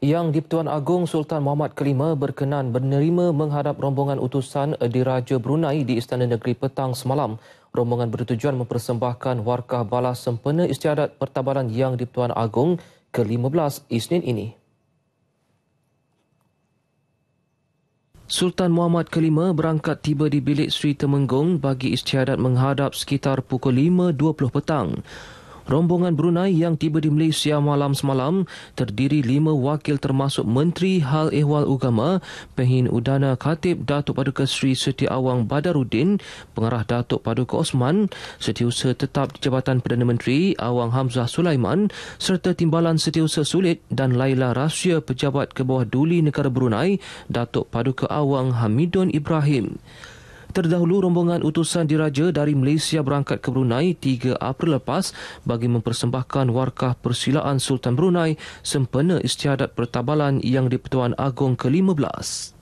Yang di-Pertuan Agong Sultan Muhammad Kelima berkenan menerima menghadap rombongan utusan Diraja Brunei di Istana Negeri petang semalam. Rombongan bertujuan mempersembahkan warkah balas sempena istiadat pertabalan Yang di-Pertuan Agong ke-15 Isnin ini. Sultan Muhammad Kelima berangkat tiba di bilik Sri Temenggung bagi istiadat menghadap sekitar pukul 5.20 petang. Rombongan Brunei yang tiba di Malaysia malam semalam terdiri lima wakil termasuk Menteri Hal Ehwal Ugama, Pehin Udana Khatib Datuk Paduka Seri Seti Awang Badaruddin, Pengarah Datuk Paduka Osman, Setiausaha Tetap Jabatan Perdana Menteri Awang Hamzah Sulaiman serta Timbalan Setiausaha Sulit dan Laila Rasya Pejabat ke bawah Duli Negara Brunei Datuk Paduka Awang Hamidun Ibrahim. Terdahulu rombongan utusan diraja dari Malaysia berangkat ke Brunei 3 April lepas bagi mempersembahkan warkah persilaan Sultan Brunei sempena istiadat pertabalan yang di-Pertuan Agong ke-15.